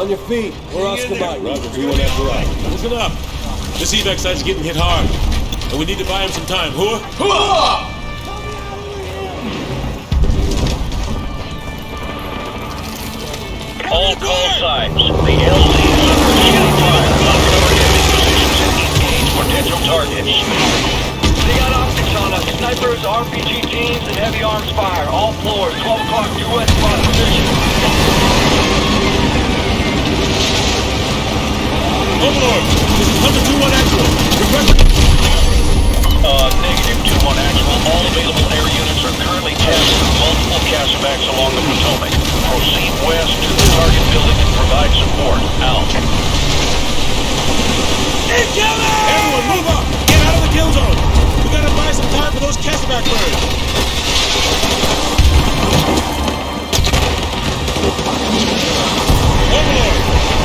On your feet. We're Oscar Mike. Roger, 2-1 after right. Listen up. This evac site's getting hit hard. And we need to buy him some time. Whoa! Whoa! All call signs. The LZ is under shell fire. Engage potential targets. They got optics on us. Snipers, RPG teams, and heavy arms fire. All floors. 12 o'clock U.S. spot position. Overlord, this is Hunter 2-1 actual. Uh, negative 2-1 actual. All available air units are currently tasking multiple CASEVACs along the Potomac. Proceed west to the target building and provide support. Out. Everyone, move up! Get out of the kill zone! We gotta buy some time for those birds. Overlord,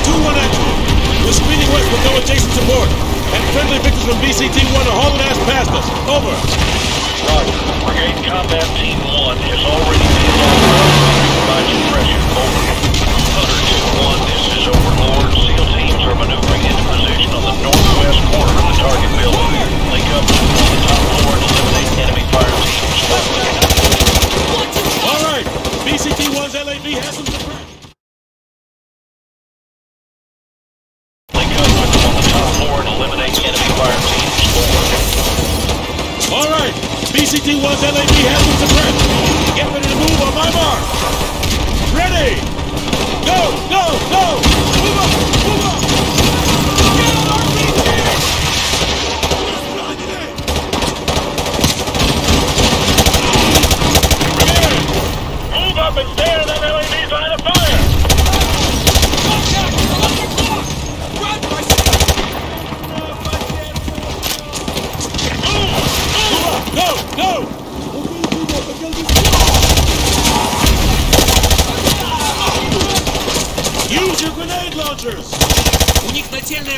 2-1 actual. We're speeding west with no adjacent support. And friendly victors from BCT-1 are hauling ass past us. Over. Roger. Brigade Combat Team 1 has already been on to provide suppression. Over. Hunter 2-1, this is Overlord. SEAL teams are maneuvering into position on the northwest corner of the target building. Link up to the top floor and eliminate enemy fire teams. Over. All right. BCT-1's LAV has some All right. BCT-1's LAV has been suppressed. Get ready to move on my mark. Ready. Go, go, go. Move up, move up.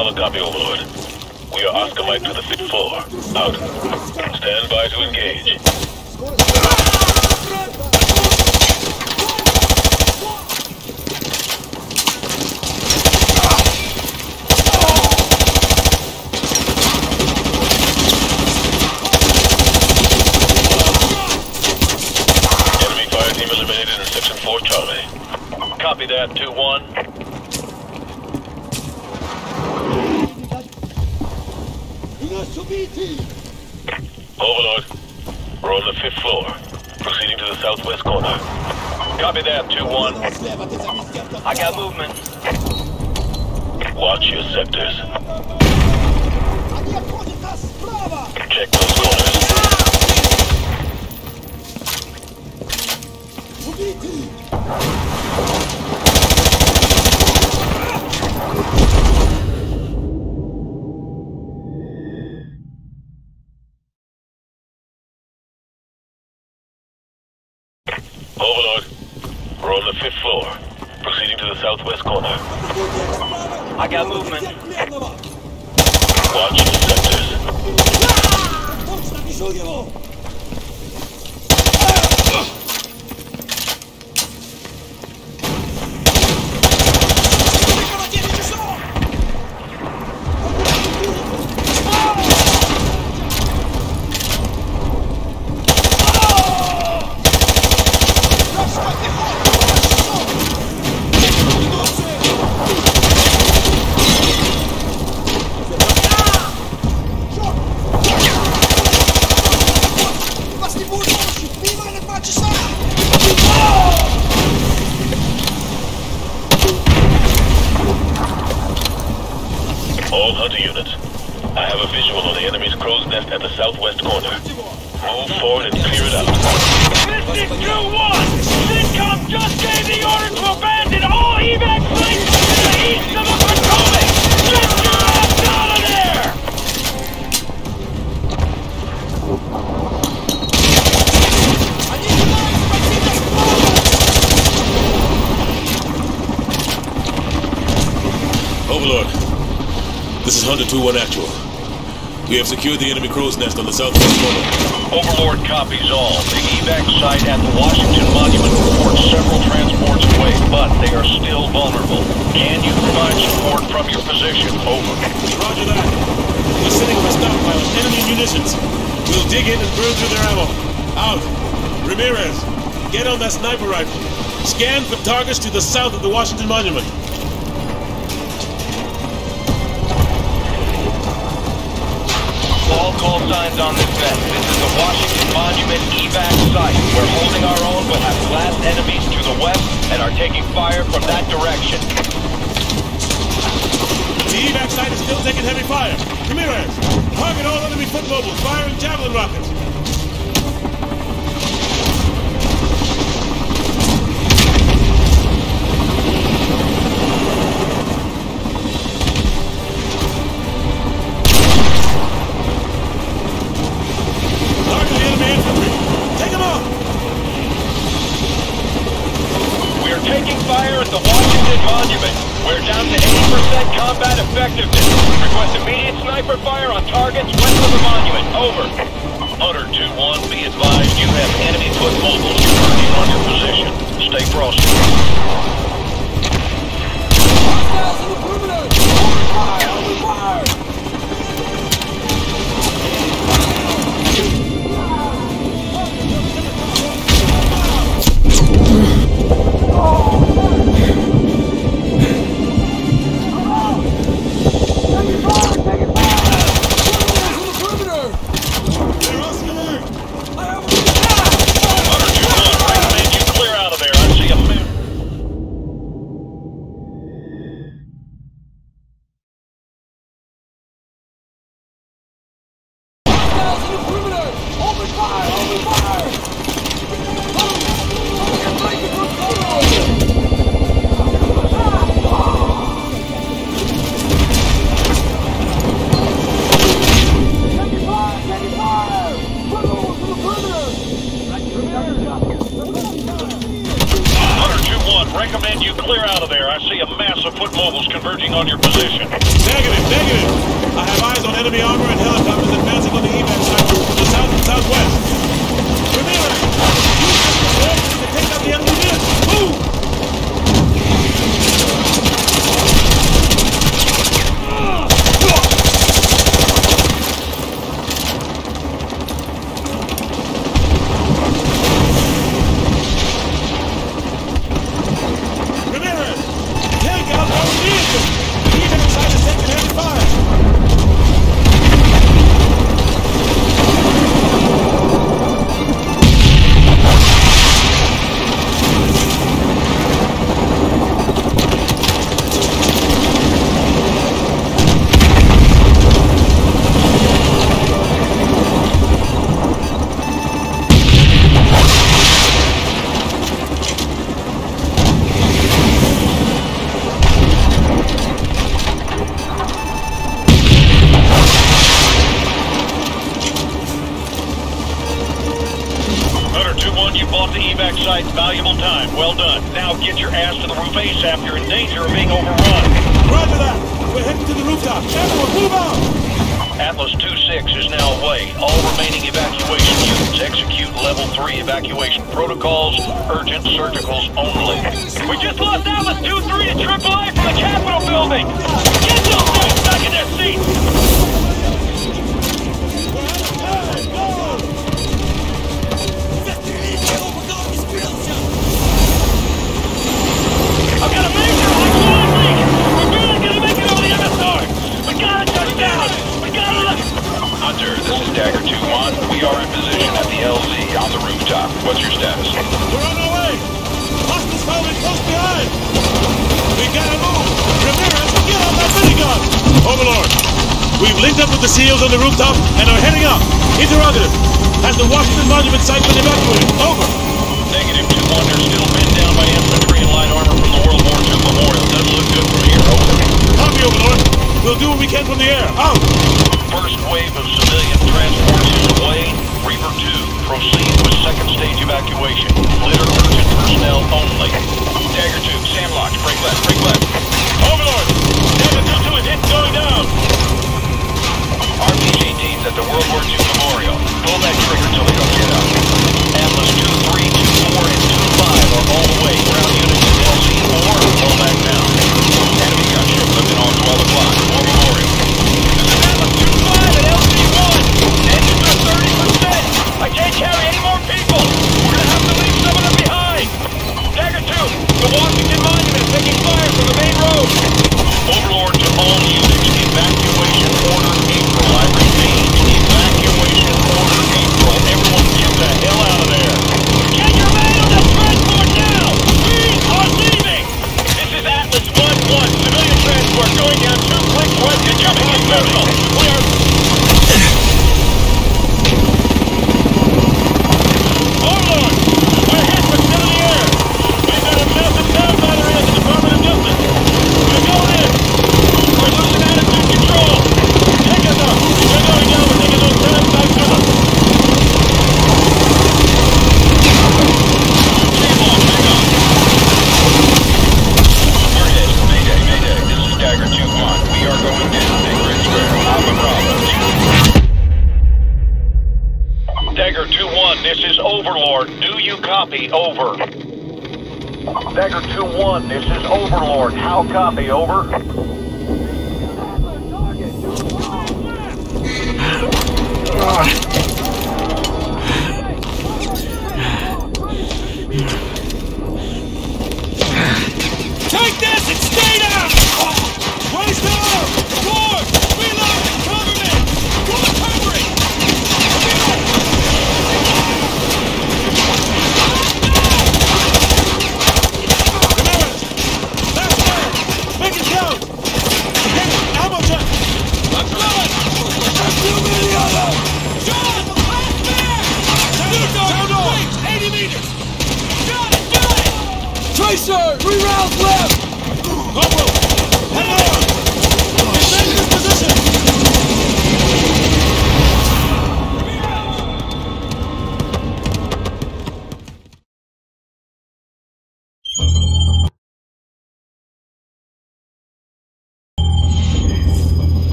Solid copy, Overlord. We are Oscar Mike to the fifth floor. Out. Stand by to engage. Enemy fire team eliminated in section 4 Charlie. Copy that, 2-1. Overlord, we're on the fifth floor. Proceeding to the southwest corner. Copy that, 2-1. I got movement. Watch your sectors. Secured the enemy crow's nest on the southwest corner. Overlord copies all. The evac site at the Washington Monument reports several transports away, but they are still vulnerable. Can you provide support from your position? Over. Roger that. We're sitting on a stockpile of enemy munitions. We'll dig in and burn through their ammo. Out. Ramirez, get on that sniper rifle. Scan for targets to the south of the Washington Monument. On this vent. This is the Washington Monument evac site. We're holding our own, but have blast enemies to the west and are taking fire from that direction. The evac site is still taking heavy fire. Ramirez, target all enemy foot mobiles, firing javelin rockets. Enemy armor On and are heading up. Interrogative. Has the Washington Monument site been evacuated? Over. Negative 2-1. They're still pinned down by infantry and light armor from the World War II Memorial. Doesn't look good from here. Over. Copy, Overlord. We'll do what we can from the air. Out. First wave of civilian transports is away. Reaper 2, proceed with second stage evacuation. Litter urgent personnel only. Dagger 2, SAM locked. Break left, break left. Overlord. Dagger 2 is hit, going down. Teams at the World War II Memorial. Pull that trigger don't get out. Atlas 2, 3, 2, 4, and 2, 5 are all the way. Ground units in LZ4 pull back down. Enemy gunship lifting on 12 o'clock. War Memorial. Atlas 2-5 at LZ-1! Engines are 30%! I can't carry any more people! We're gonna have to leave some of them behind! Dagger 2, the Washington Monument is taking fire from the main road! Overlord to all units. Evacuation order April repeat, evacuation order April. Everyone get the hell out of there. Get your man on that transport now! We are leaving! This is Atlas 1-1, civilian transport going down two clicks of Jumping We are...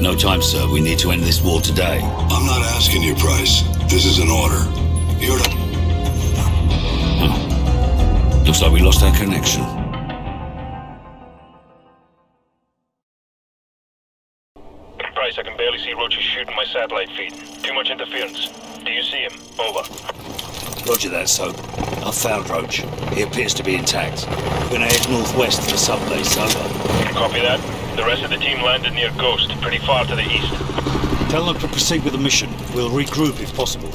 No time, sir. We need to end this war today. I'm not asking you, Price. This is an order. You're to... Looks like we lost our connection. Price, I can barely see Roach shooting my satellite feed. Too much interference. Do you see him? Over. Roger that, Soap. I've found Roach. He appears to be intact. We're gonna head northwest to the subbase. Over. Copy that. The rest of the team landed near Ghost, pretty far to the east. Tell them to proceed with the mission. We'll regroup if possible.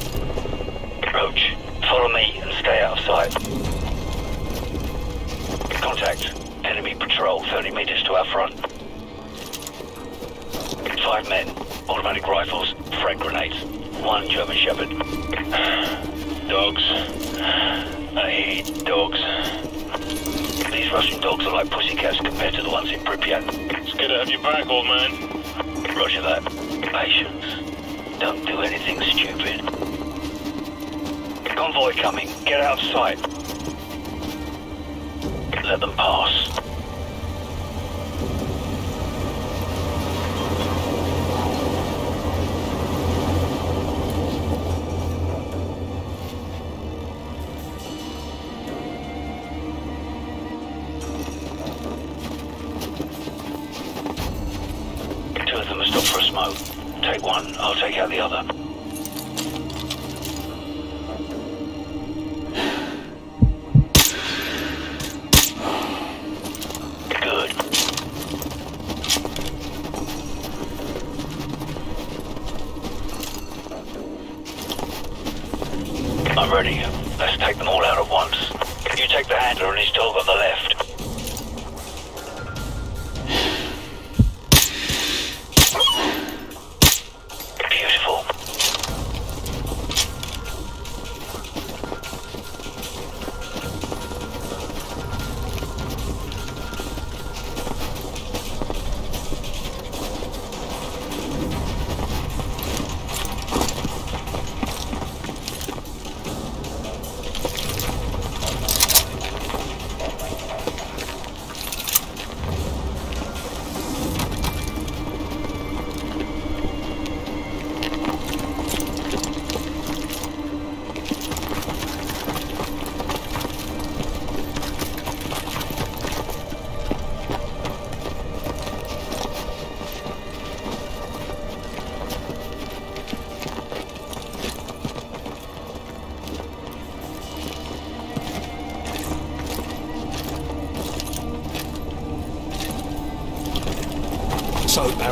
Roach, follow me and stay out of sight. Contact. Enemy patrol 30 meters to our front. Five men, automatic rifles, frag grenades, one German Shepherd. Dogs. I hate dogs. These Russian dogs are like pussycats compared to the ones in Pripyat. It's good to have you back, old man. Roger that. Patience. Don't do anything stupid. Convoy coming. Get out of sight. Let them pass.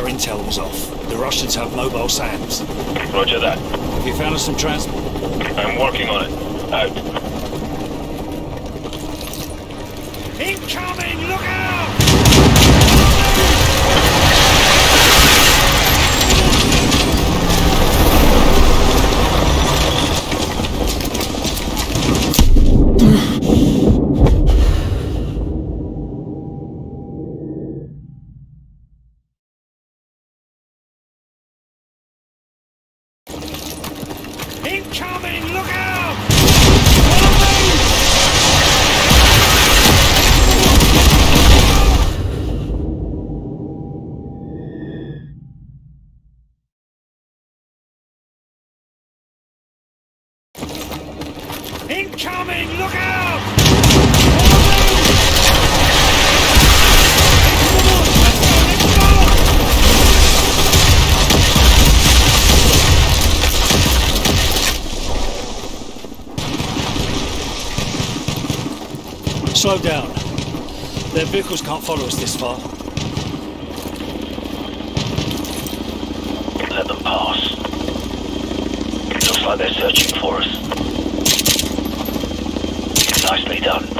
Our intel was off. The Russians have mobile SAMs. Roger that. Have you found us some transport? I'm working on it. Out. Slow down. Their vehicles can't follow us this far. Let them pass. Looks like they're searching for us. Nicely done.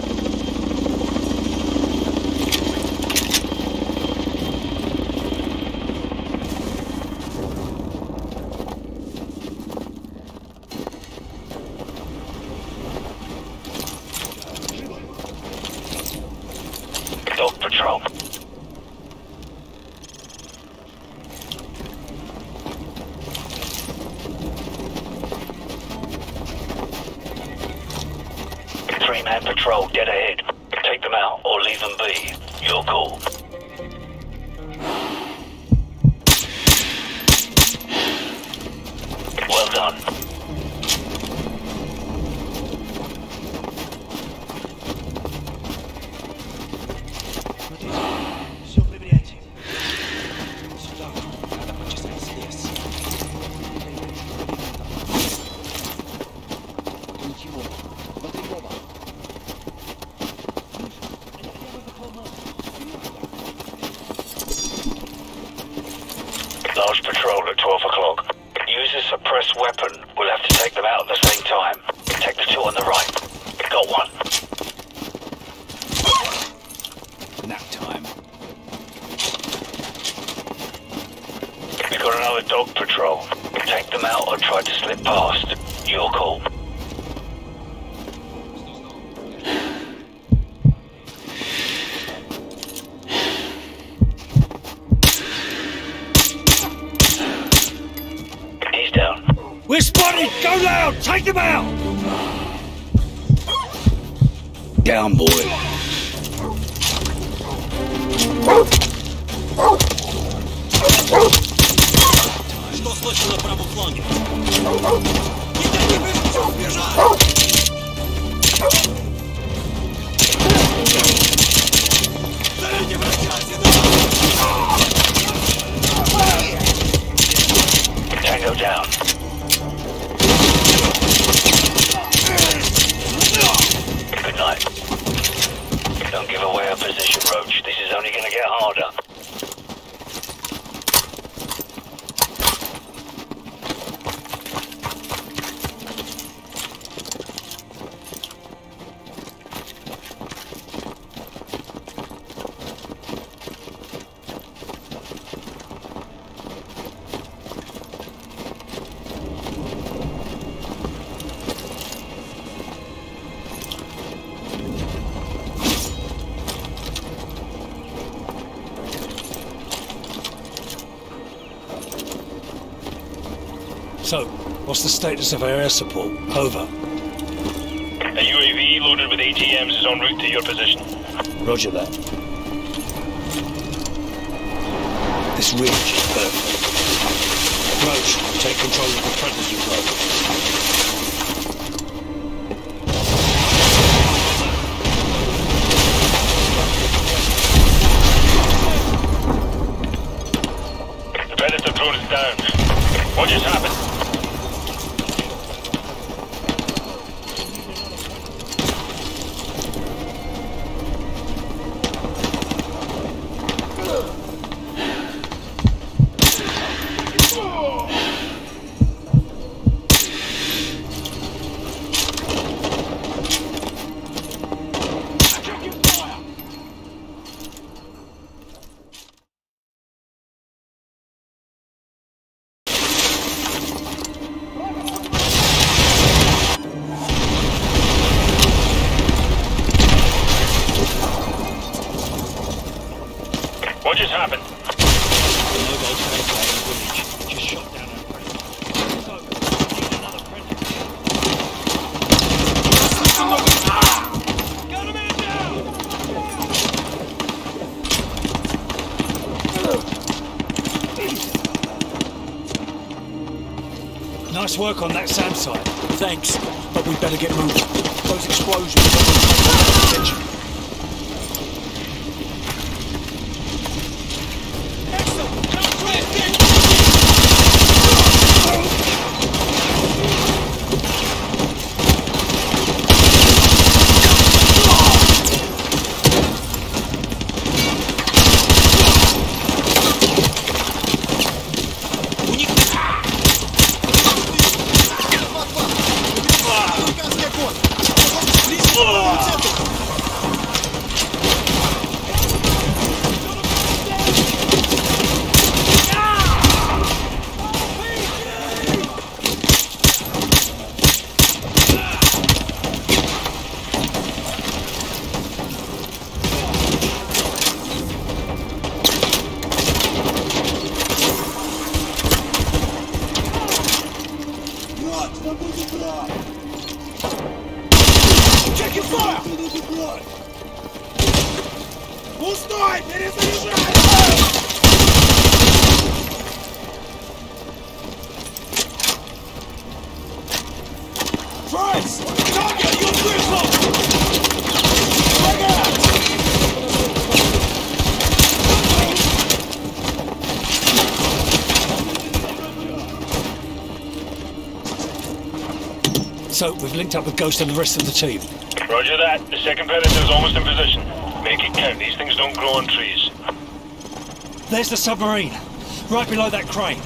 So, what's the status of our air support? Over. A UAV loaded with AGMs is en route to your position. Roger that. This ridge is perfect. Roach, take control of the predator drone. Nice work on that SAM site. Thanks, but we'd better get moving. Those explosions are attention. We've linked up with Ghost and the rest of the team. Roger that. The second Predator's almost in position. Make it count. These things don't grow on trees. There's the submarine, right below that crane.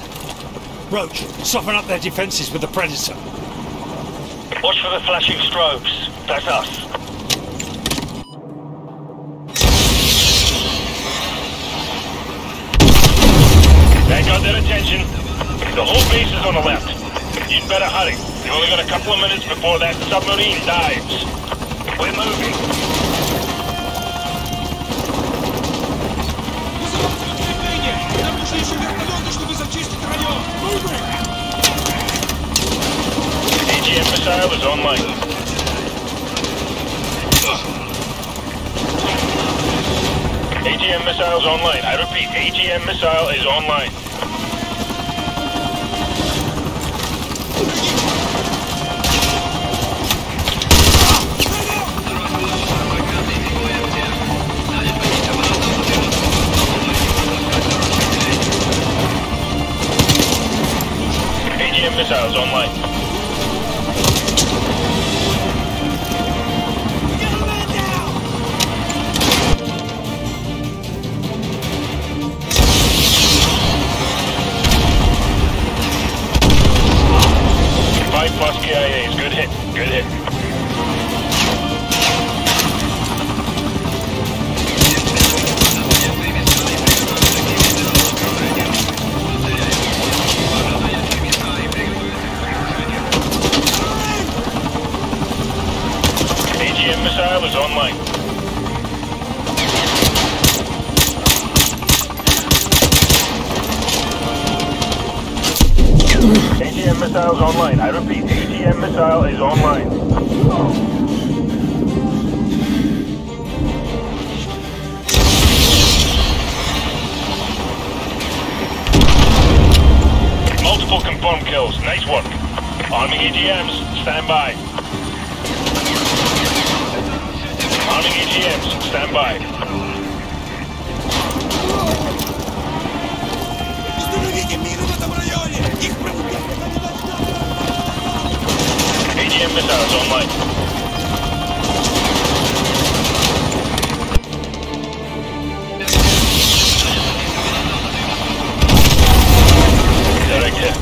Roach, soften up their defenses with the Predator. Watch for the flashing strobes. That's us. That got their attention. The whole base is on the left. You'd better hurry. You've only got a couple of minutes before that submarine dives. We're moving. AGM missile is online. AGM missile is online. I repeat, AGM missile is online. Missiles online. AGM missile is online. I repeat, AGM missile is online. Multiple confirmed kills. Nice work. Arming AGMs. Stand by. Arming AGMs. Stand by. AGM missiles online. Direct hit.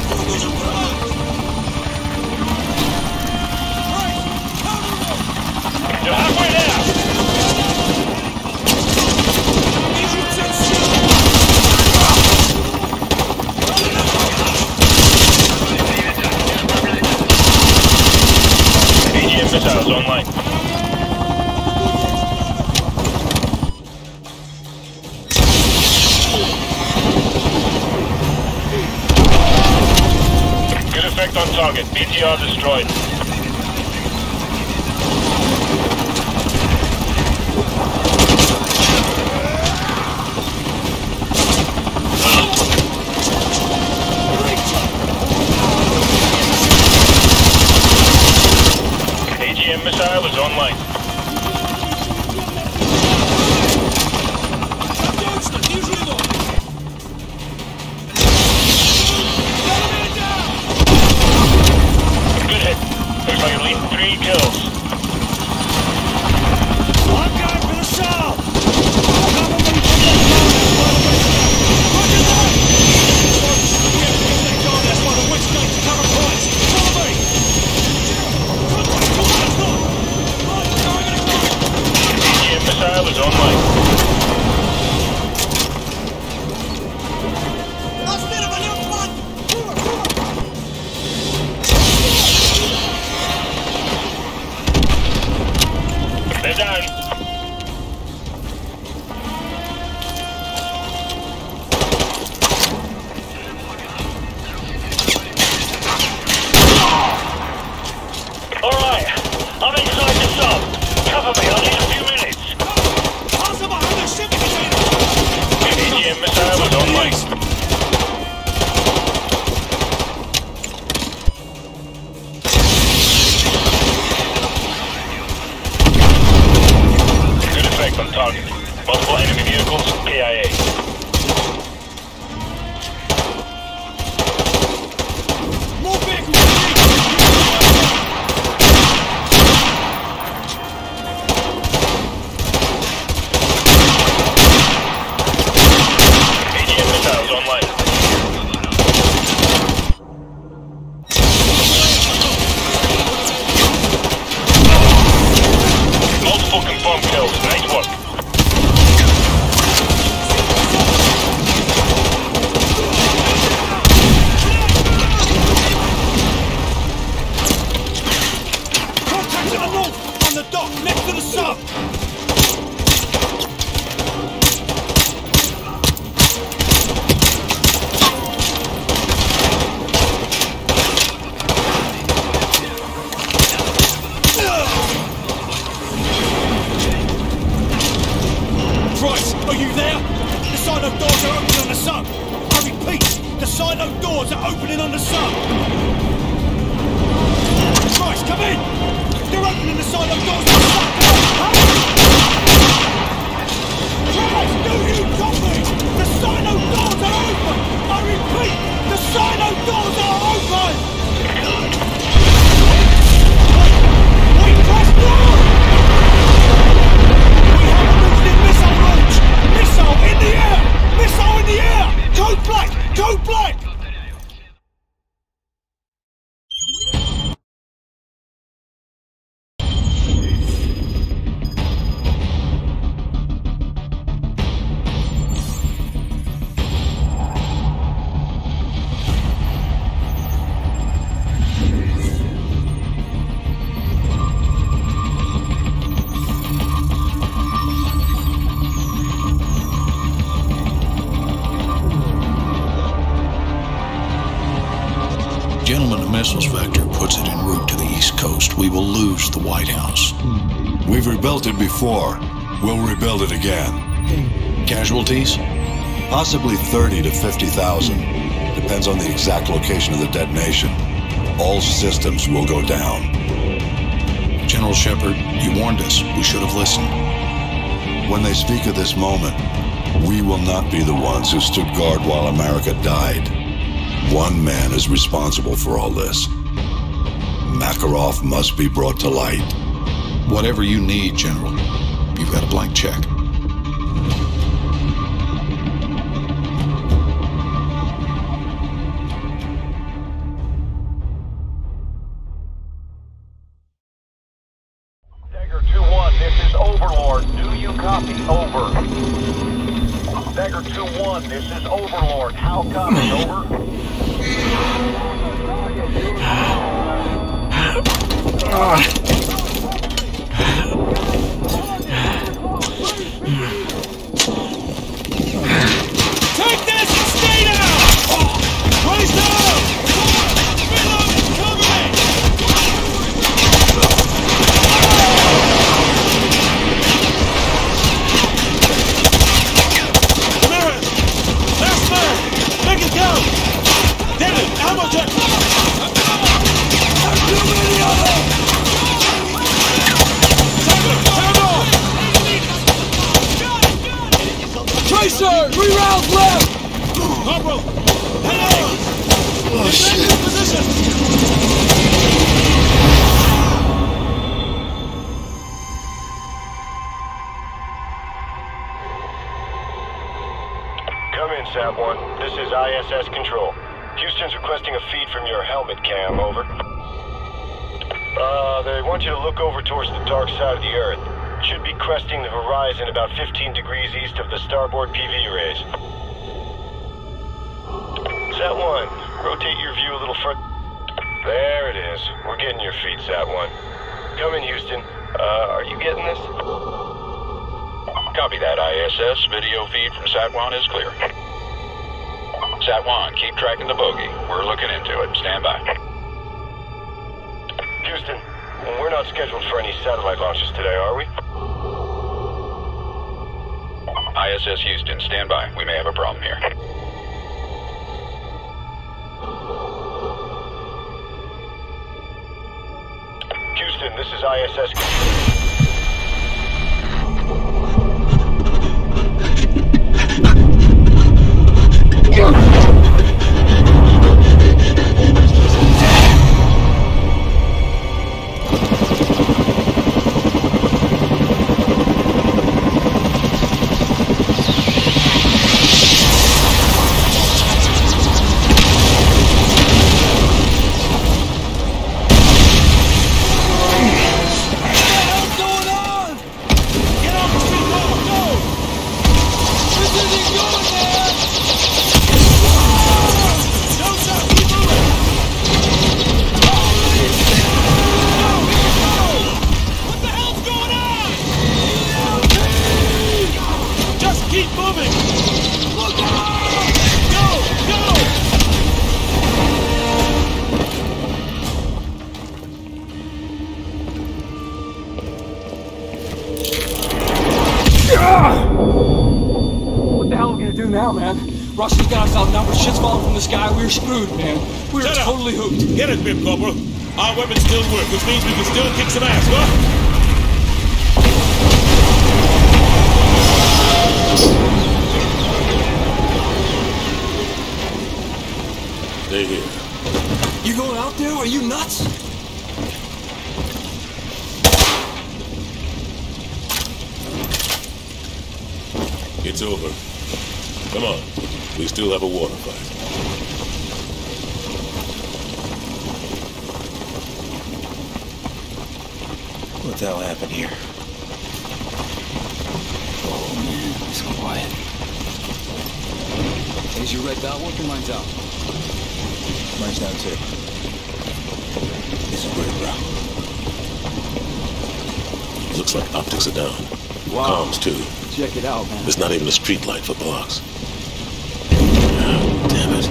You're halfway target. BTR destroyed. Gentlemen, the missiles vector puts it en route to the East Coast. We will lose the White House. We've rebuilt it before. We'll rebuild it again. Casualties? Possibly 30 to 50,000. Depends on the exact location of the detonation. All systems will go down. General Shepard, you warned us. We should have listened. When they speak of this moment, we will not be the ones who stood guard while America died. One man is responsible for all this. Makarov must be brought to light. Whatever you need, General. You've got a blank check. Three rounds left! Corporal! Hang on! Oh, shit! Position! Come in, Sat-1. This is ISS Control. Houston's requesting a feed from your helmet cam, over. Uh, they want you to look over towards the dark side of the Earth. Cresting the horizon about 15 degrees east of the starboard PV arrays. Sat-1, rotate your view a little further. There it is. We're getting your feed, Sat-1. Come in, Houston. Uh, are you getting this? Copy that, ISS. Video feed from Sat-1 is clear. Sat-1, keep tracking the bogey. We're looking into it. Stand by. Houston, we're not scheduled for any satellite launches today, are we? ISS Houston, stand by. We may have a problem here. Houston, this is ISS. What's Get it, Bib Corporal. Our weapons still work, which means we can still kick some ass, what? Stay here. You going out there? Are you nuts? It's over. Come on. We still have a water fight. What the hell happened here? Oh, man. It's quiet. Is your red dot working? Mine's out. Mine's down too. This is great, bro. Looks like optics are down. Wow. Comms, too. Check it out, man. There's not even a street light for blocks. Ah, Damn it.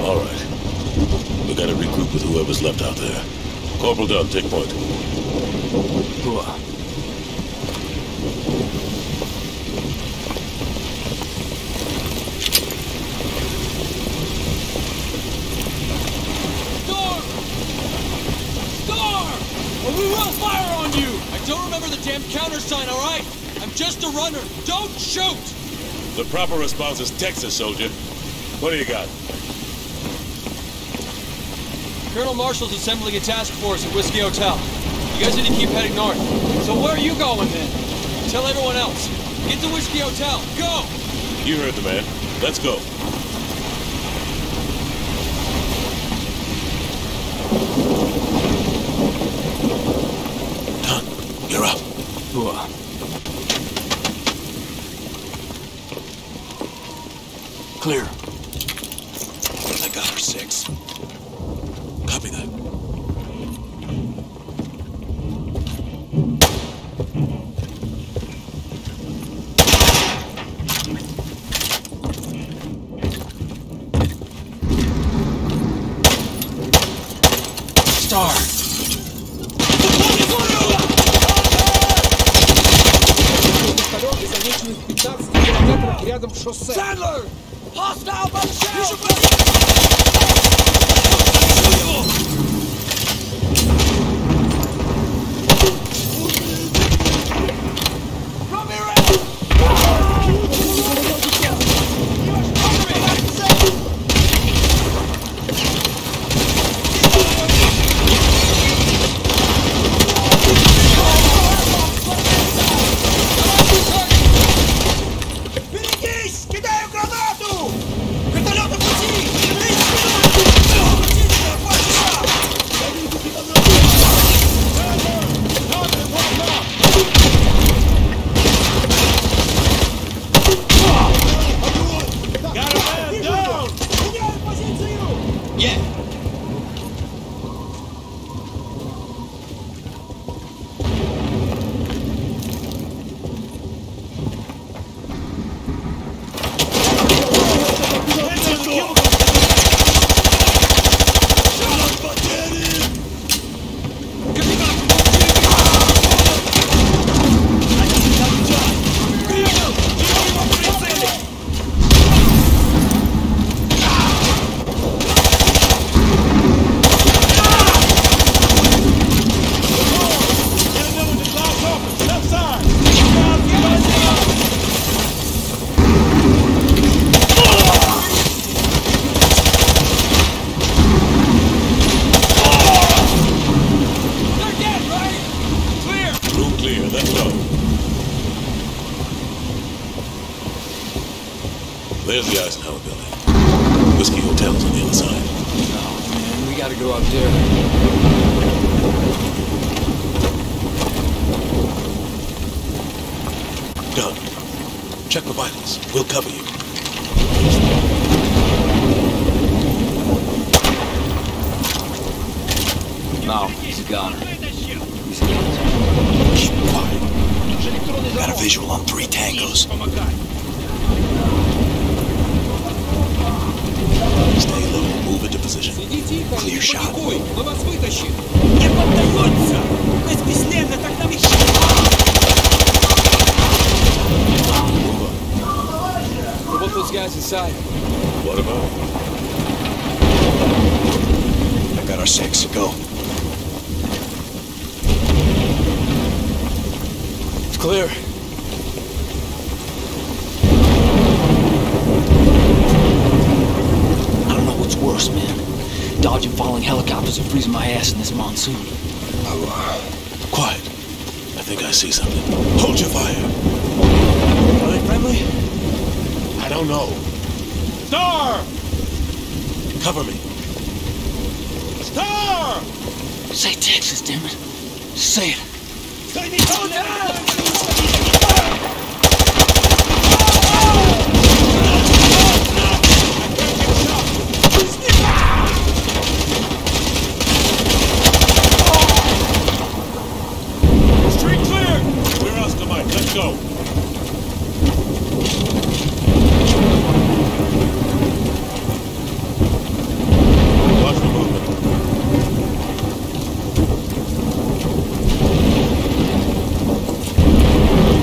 All right. We gotta regroup with whoever's left out there. Corporal Dunn, take point. Hua. Storm! Storm! Or we will fire on you! I don't remember the damn countersign, alright? I'm just a runner. Don't shoot! The proper response is Texas, soldier. What do you got? Colonel Marshall's assembling a task force at Whiskey Hotel. You guys need to keep heading north. So where are you going then? Tell everyone else. Get to Whiskey Hotel. Go! You heard the man. Let's go. Done. Check the vitals. We'll cover you. No, he's a goner. Keep quiet. Got a visual on three tangos. Stay low. Move into position. Clear shot. Мы вас вытащим! Не поддается! Без бесследно так нам Guys inside. What about? I got our six. Go. It's clear. I don't know what's worse, man. Dodging falling helicopters or freezing my ass in this monsoon. oh uh, Quiet. I think I see something. Hold your fire. Are they friendly? I don't know. Star! Cover me. Star! Say Texas, damn it. Say it. Street clear! We're Oscar Mike. Let's go. Watch the movement.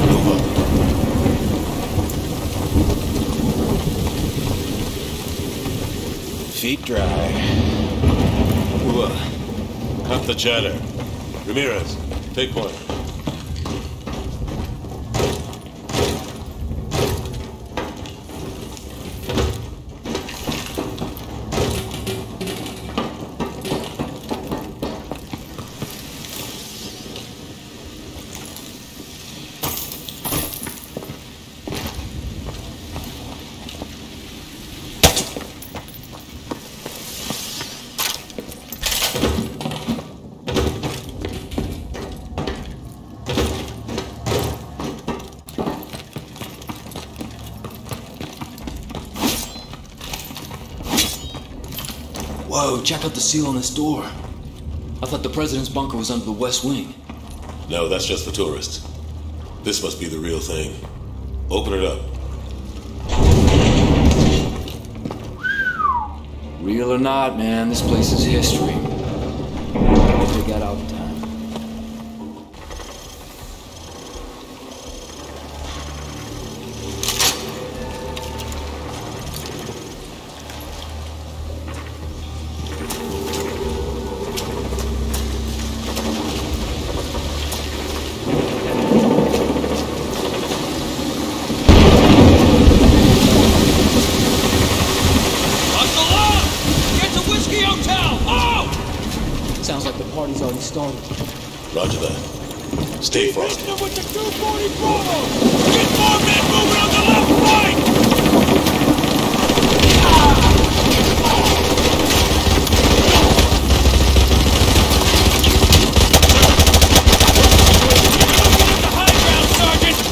Move up. Feet dry. Move. Cut the chatter. Ramirez, take point. Check out the seal on this door. I thought the president's bunker was under the west wing. No, that's just for tourists. This must be the real thing. Open it up. Real or not, man, this place is history. If they got out time. Hustle up! Get to Whiskey Hotel! Oh! Sounds like the party's already started. Roger that. Stay frosty. with the 240 Bravo! Get more men moving on the left flank!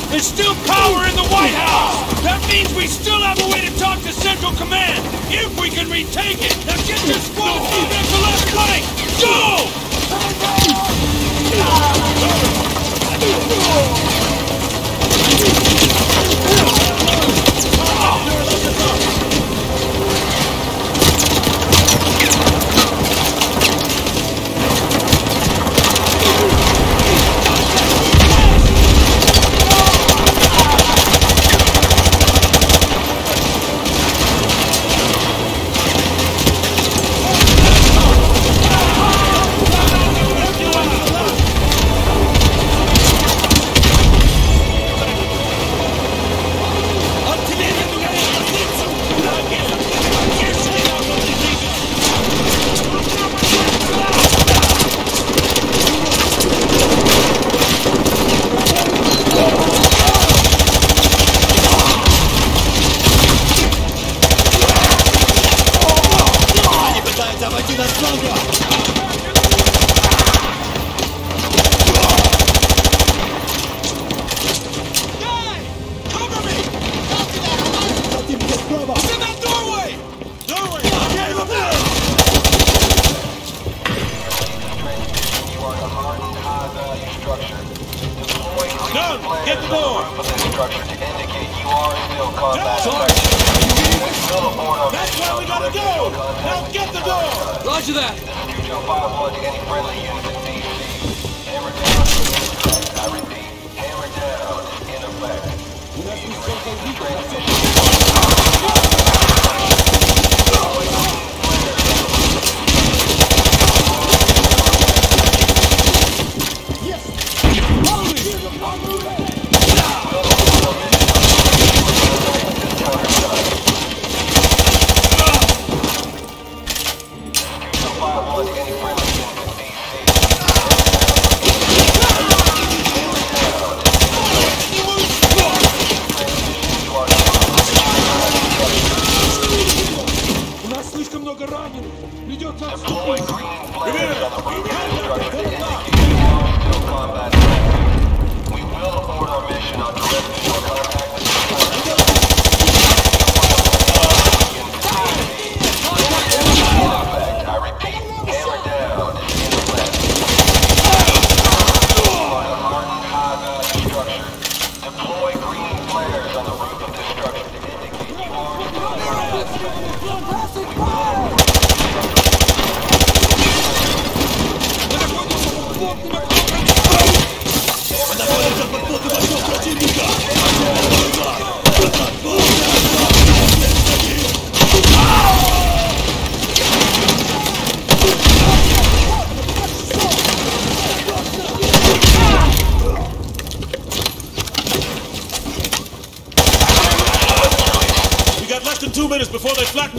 There's still power in the White House! That means we still have a way to talk to Central Command, if we can retake it! Now get your squad moving at the left flank! Go!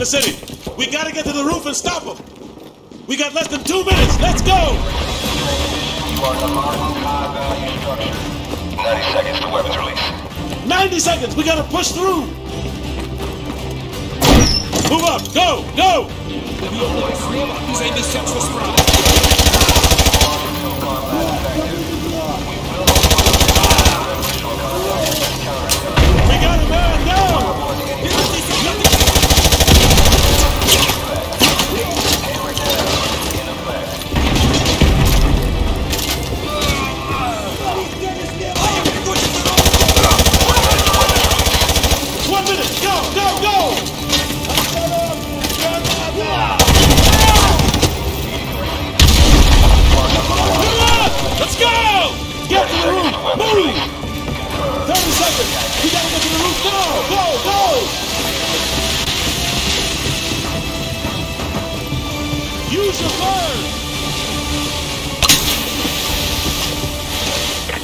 The city. We gotta get to the roof and stop them. We got less than two minutes. Let's go! You are in a hardened high-value structure. 90 seconds to weapons release. 90 seconds. We gotta push through. Move up. Go. Go.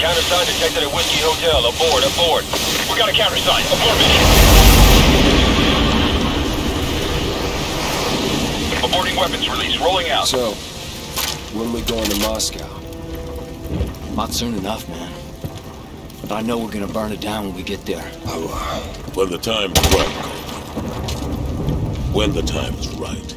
Countersign detected at Whiskey Hotel. Aboard, aboard. We got a countersign. Aboard mission. Aborting weapons release. Rolling out. So, when we going to Moscow? Not soon enough, man. But I know we're gonna burn it down when we get there. Oh, uh, when the time is right, Coleman. When the time is right.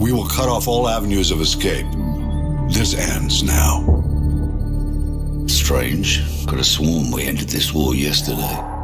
We will cut off all avenues of escape. This ends now. Strange. Could have sworn we ended this war yesterday.